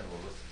Yeah, well, let's